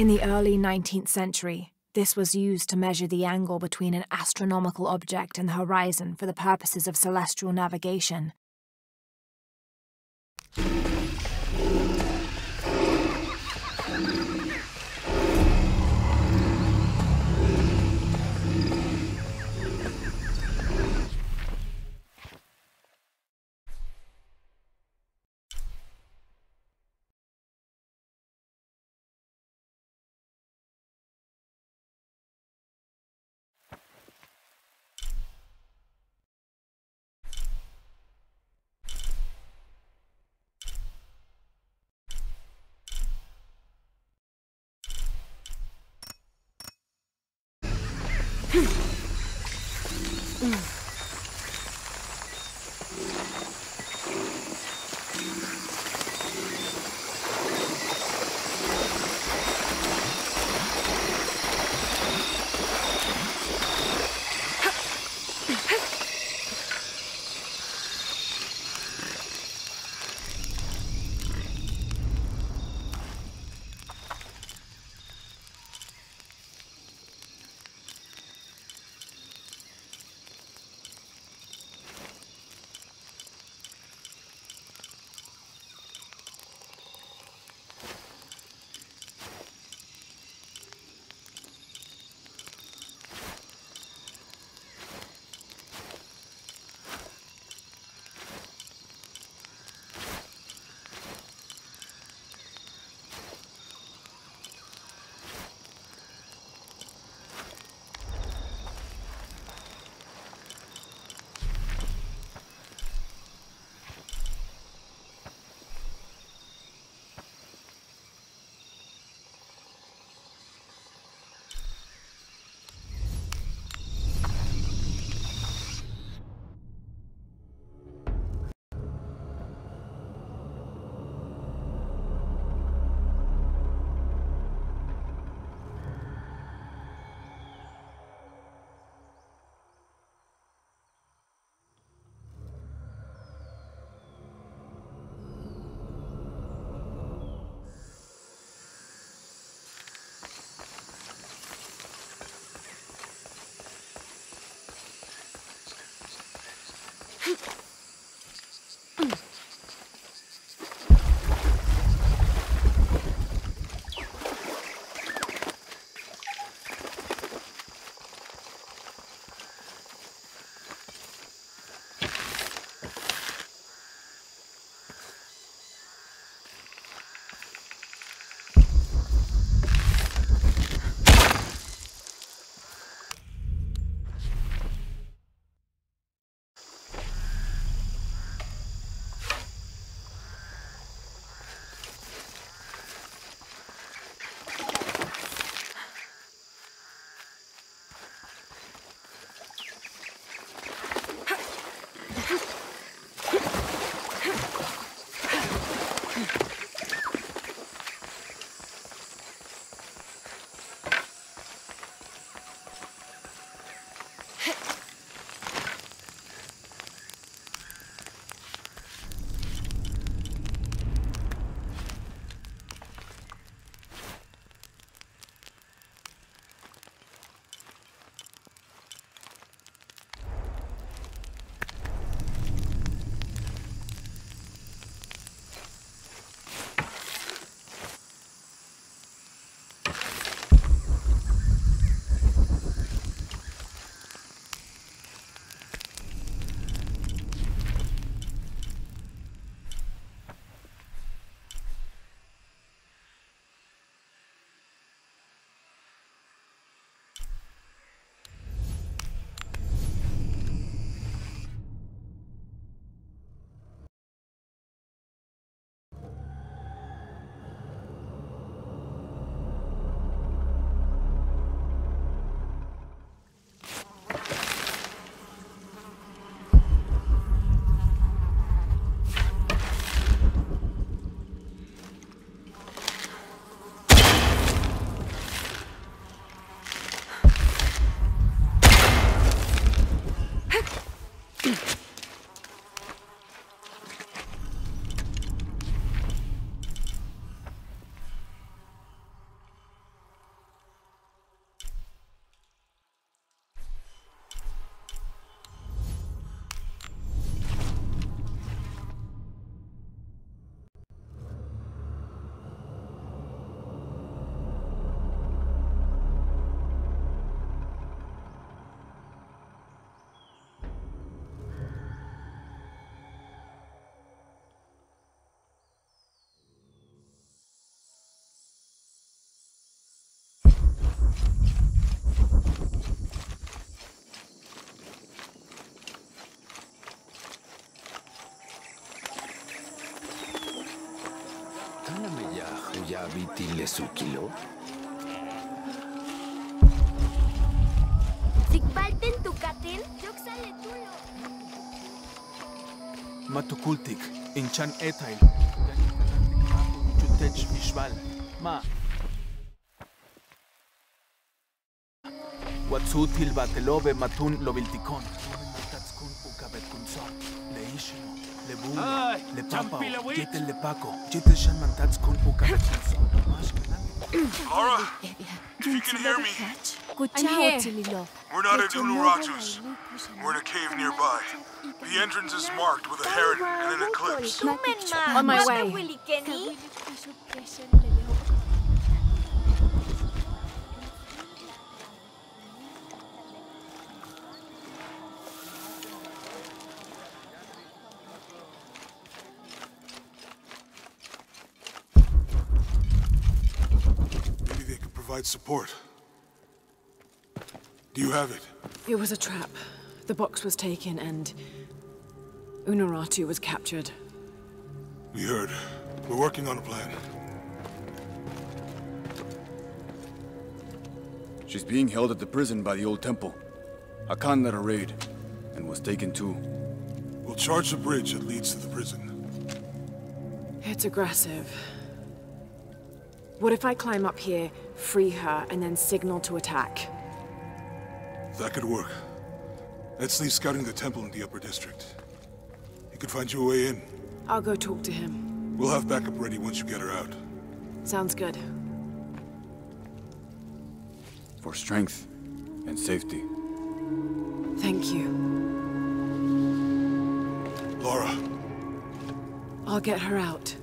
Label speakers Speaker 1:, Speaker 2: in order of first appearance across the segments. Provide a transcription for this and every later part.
Speaker 1: In the early 19th century, this was used to measure the angle between an astronomical object and the horizon for the purposes of celestial navigation.
Speaker 2: ya
Speaker 3: Vitilesukilo? Sikbalten tukaten, yoxaletulo.
Speaker 4: Matukultik, inchan etail. Chutech mishval. Ma. Watsutil batelobe matun lobiltikon. Leishino. Lebu.
Speaker 2: Ay,
Speaker 4: Lepapao.
Speaker 2: champilawit.
Speaker 4: Jetel lepaco. Jetel shan mantatskun ukabet kunson. Mas
Speaker 5: Lara, if you can hear me,
Speaker 1: Kuchao,
Speaker 5: we're not at Unuratu's. We're in a cave nearby. The entrance is marked with a heron and an eclipse.
Speaker 1: On my way.
Speaker 3: Willy Kenny.
Speaker 5: Maybe they could provide support. Do you have it?
Speaker 6: It was a trap. The box was taken and Unuratu was captured.
Speaker 5: We heard. We're working on a plan.
Speaker 7: She's being held at the prison by the old temple. Hakan led a raid, and was taken too.
Speaker 5: We'll charge the bridge that leads to the prison.
Speaker 6: It's aggressive. What if I climb up here, free her, and then signal to attack?
Speaker 5: That could work. Let's leave scouting the temple in the upper district. He could find you a way in.
Speaker 6: I'll go talk to him.
Speaker 5: We'll have backup ready once you get her out.
Speaker 6: Sounds good.
Speaker 7: For strength and safety.
Speaker 6: Thank you.
Speaker 5: Lara,
Speaker 6: I'll get her out.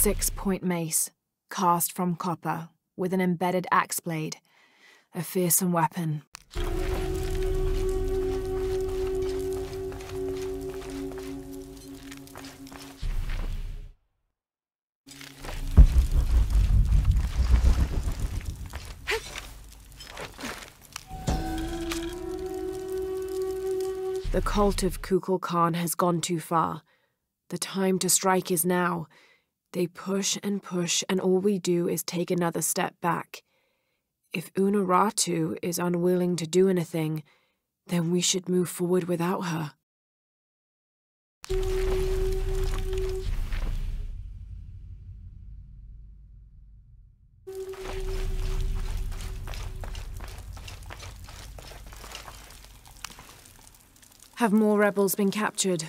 Speaker 1: A six point mace, cast from copper, with an embedded axe blade. A fearsome weapon. The cult of Kukulkan has gone too far. The time to strike is now. They push and push, and all we do is take another step back. If Unuratu is unwilling to do anything, then we should move forward without her. Have more rebels been captured?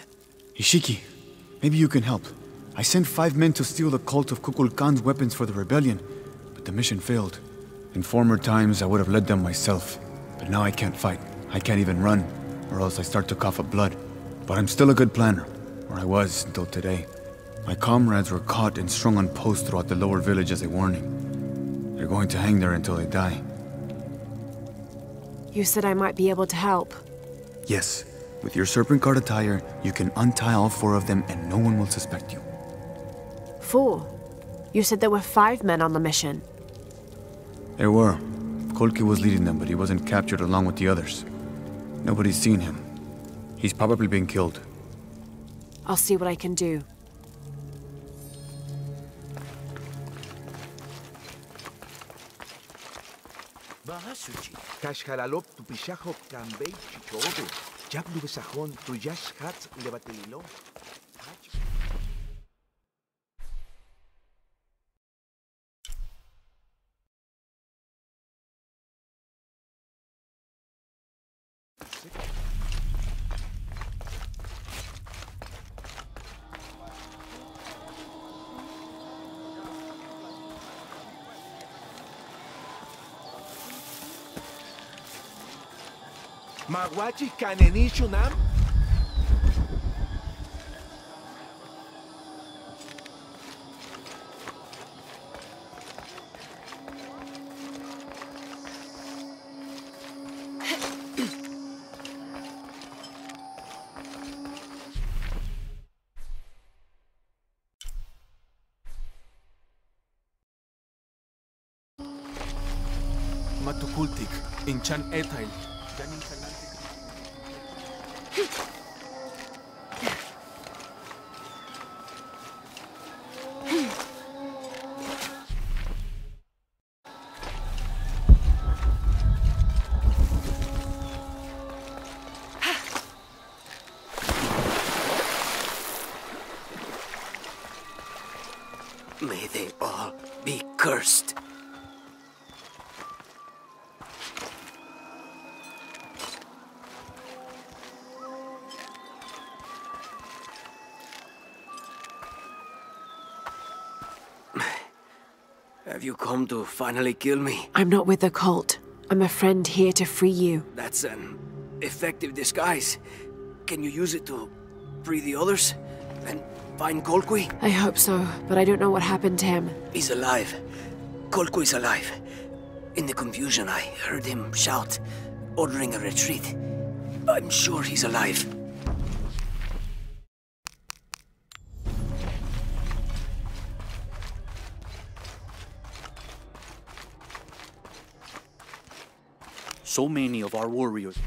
Speaker 7: Ishiki, maybe you can help. I sent five men to steal the cult of Kukulkan's weapons for the rebellion, but the mission failed. In former times, I would have led them myself, but now I can't fight. I can't even run, or else I start to cough up blood. But I'm still a good planner, or I was until today. My comrades were caught and strung on posts throughout the lower village as a warning. They're going to hang there until they die.
Speaker 1: You said I might be able to help.
Speaker 7: Yes, with your serpent guard attire, you can untie all four of them and no one will suspect you.
Speaker 1: Four. You said there were five men on the mission.
Speaker 7: There were. Kolki was leading them, but he wasn't captured along with the others. Nobody's seen him. He's probably been killed.
Speaker 1: I'll see what I can do.
Speaker 8: Bahasuchi. Kashharalop tu pishajo kambei chichobe. Jablu besajón tu yash hats Maguachi Kanenichunam?
Speaker 4: Matukultik, in Chan et
Speaker 2: May they all be cursed. Have you come to finally kill me?
Speaker 1: I'm not with the cult. I'm a friend here to free you.
Speaker 2: That's an effective disguise. Can you use it to free the others? And find Kolkwi?
Speaker 1: I hope so, but I don't know what happened to him.
Speaker 2: He's alive. Kolkwi's alive. In the confusion, I heard him shout, ordering a retreat. I'm sure he's alive.
Speaker 9: So many of our warriors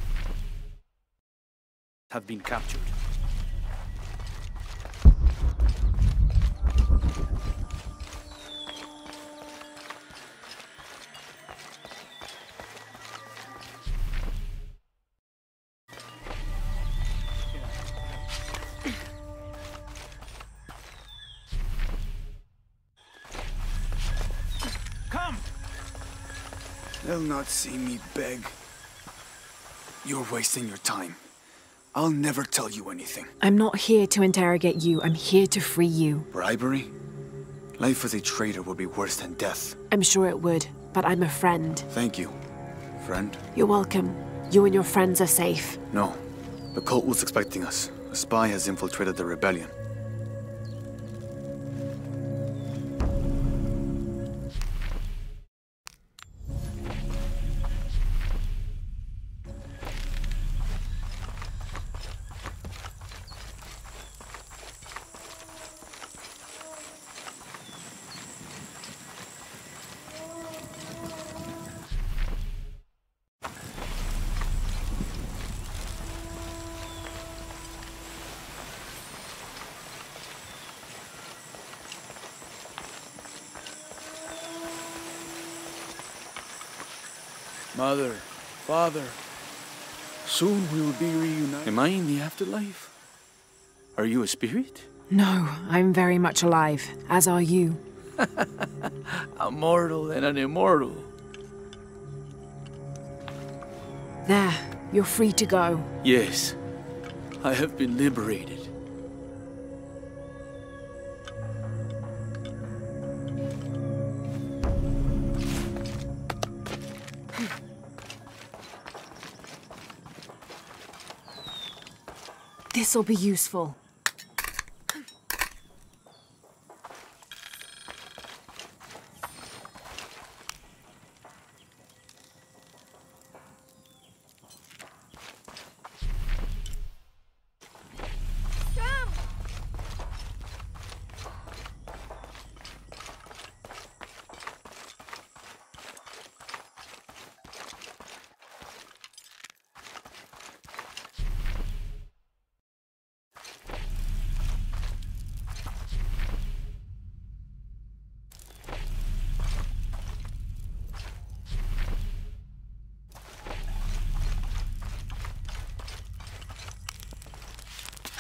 Speaker 9: have been captured.
Speaker 7: Not see me beg. You're wasting your time. I'll never tell you anything.
Speaker 1: I'm not here to interrogate you. I'm here to free you.
Speaker 7: Bribery? Life as a traitor would be worse than death.
Speaker 1: I'm sure it would, but I'm a friend.
Speaker 7: Thank you, friend.
Speaker 1: You're welcome. You and your friends are safe.
Speaker 7: No. The cult was expecting us. A spy has infiltrated the rebellion.
Speaker 9: Mother, father, soon we will be reunited. Am I in the afterlife? Are you a spirit?
Speaker 1: No, I'm very much alive, as are you.
Speaker 9: A mortal and an immortal.
Speaker 1: There, you're free to go.
Speaker 9: Yes, I have been liberated.
Speaker 1: This'll be useful.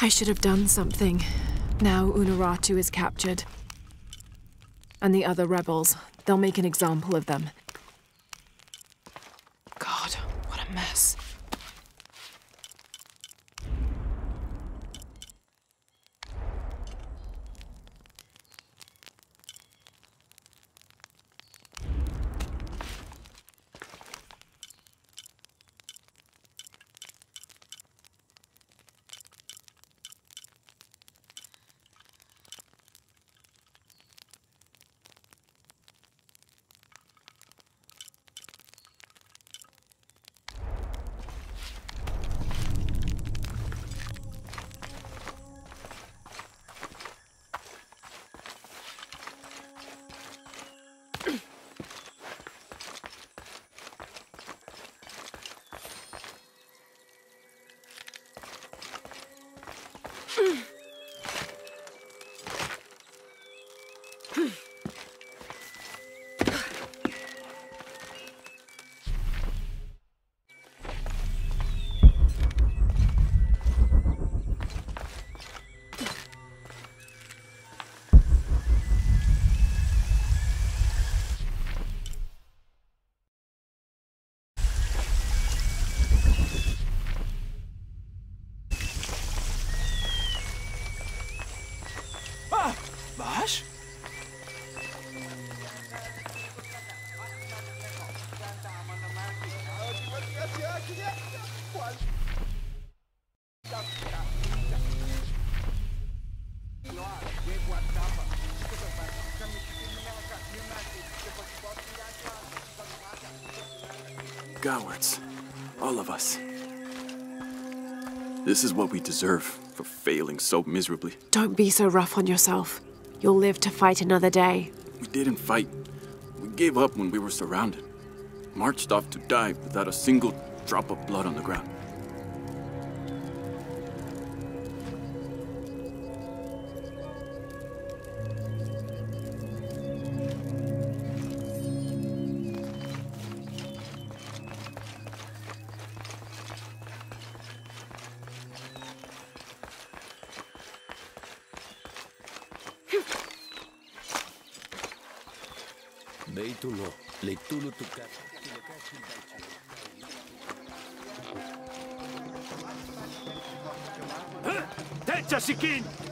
Speaker 1: I should have done something. Now Unuratu is captured. And the other rebels, they'll make an example of them.
Speaker 10: Cowards. All of us. This is what we deserve for failing so miserably.
Speaker 1: Don't be so rough on yourself. You'll live to fight another day.
Speaker 10: We didn't fight. We gave up when we were surrounded. Marched off to die without a single drop of blood on the ground.
Speaker 8: derecha, Siquín!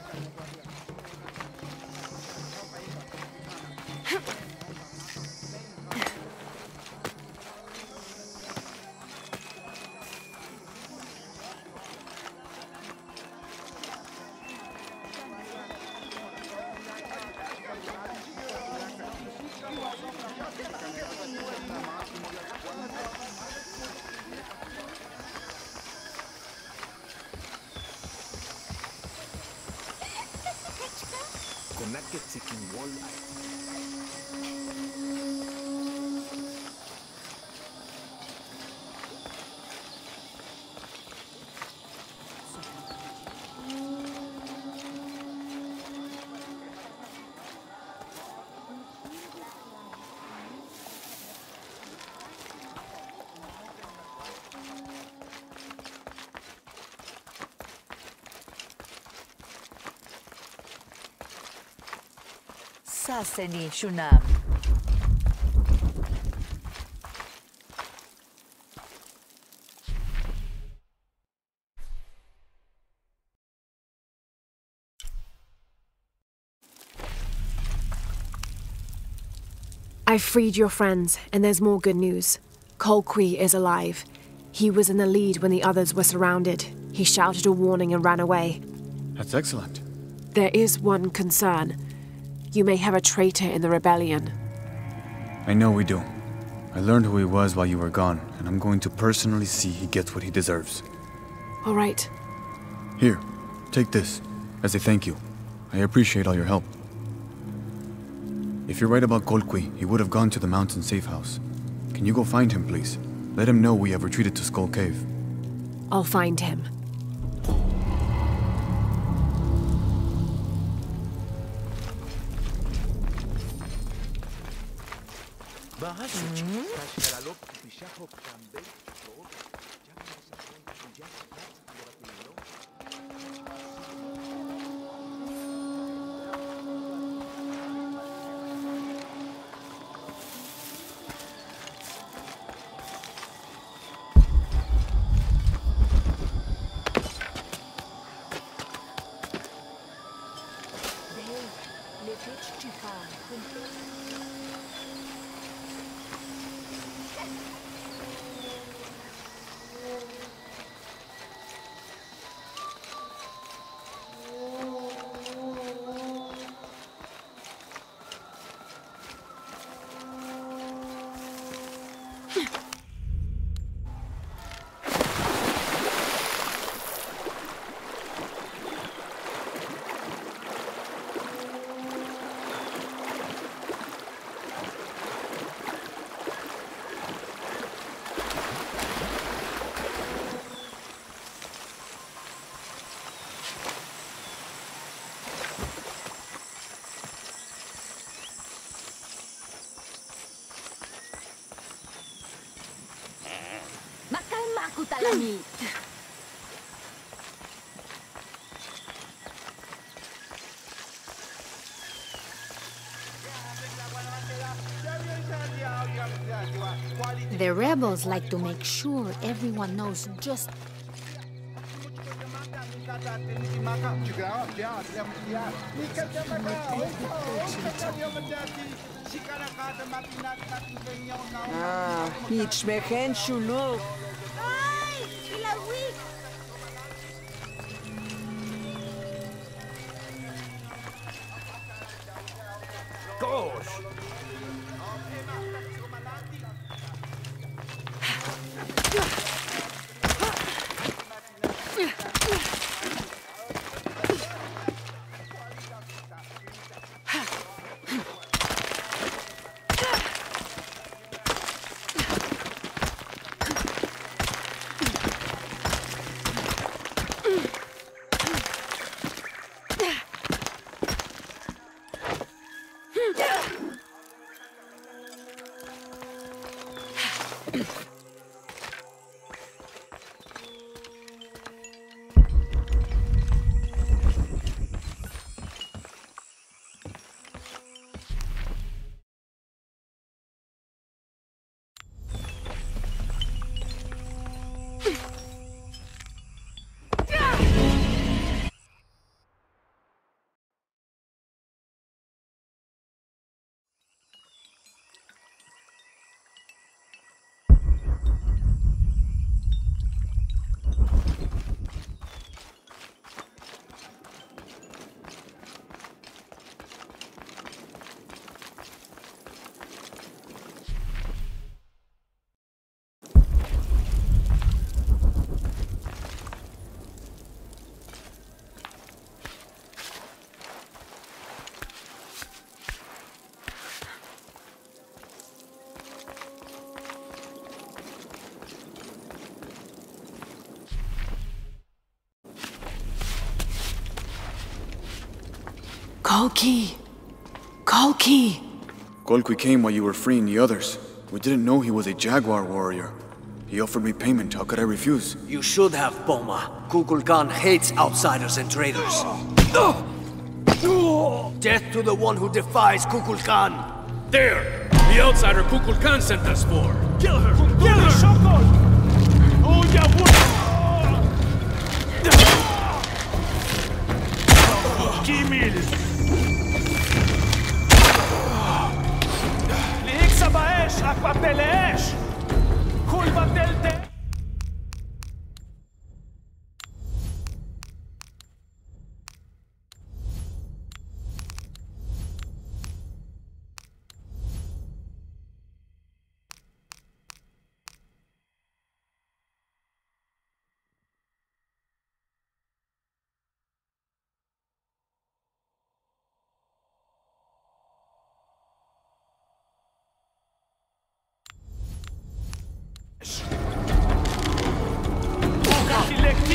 Speaker 11: Saseni Shunam.
Speaker 1: I've freed your friends, and there's more good news. Colqui is alive. He was in the lead when the others were surrounded. He shouted a warning and ran away.
Speaker 7: That's excellent.
Speaker 1: There is one concern. You may have a traitor in the rebellion.
Speaker 7: I know we do. I learned who he was while you were gone, and I'm going to personally see he gets what he deserves.
Speaker 1: All right.
Speaker 7: Here, take this, as a thank you. I appreciate all your help. If you're right about Colqui, he would have gone to the mountain safe house. Can you go find him, please? Let him know we have retreated to Skull Cave.
Speaker 1: I'll find him.
Speaker 8: Bahasuchi. Kashkalalop
Speaker 12: The rebels like to make sure everyone knows just
Speaker 11: Ah, ich mehen shuluk.
Speaker 3: Ay, ilawik.
Speaker 13: Gosh!
Speaker 1: Kolki! Kolki!
Speaker 7: Golqui came while you were freeing the others. We didn't know he was a Jaguar warrior. He offered me payment. How could I refuse?
Speaker 2: You should have, Boma. Kukulkan hates outsiders and traitors. Death to the one who defies Kukulkan!
Speaker 13: There! The outsider Kukulkan sent us for! Kill her! Kill her! Oh, yeah, Kimil! Apapeles! ¡Hulvatel te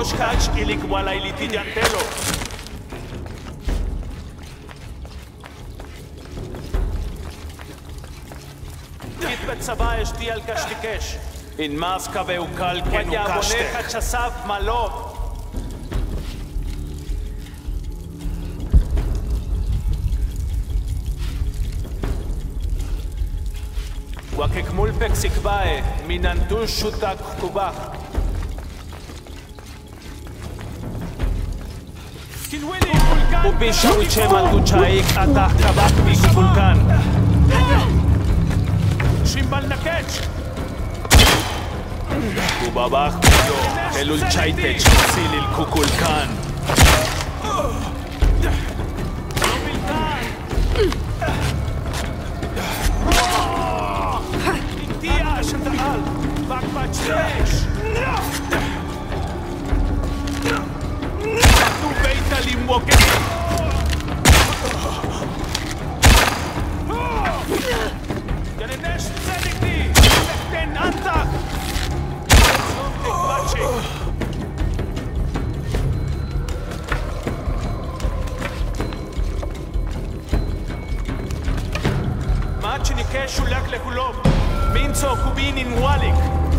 Speaker 13: ראש חאג' קיליק וואלה עילית ידיאנטלו. קיט בצבא אשתי על קשתיקש. אין מאסקה ואוקל כנוקשתך. כן שסף מלוב. לא? וככמול פקסיק באי, מננטוש שותק כובך. ובשעוי שם הגוצ'איק עתה קבקבי גבולקן. שימבל נקץ' ובבח ביו, אלול צ'ייטץ' סיליל קוקולקן. אינטיה של דהל, בקבץ' שש lekulom. Minzo kubinin walik. In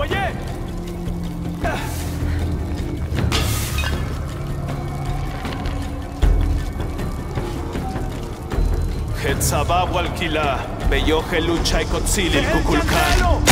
Speaker 13: Oye. Hetzabab alquila, Beyoje lucha y concilia el Cuculcán.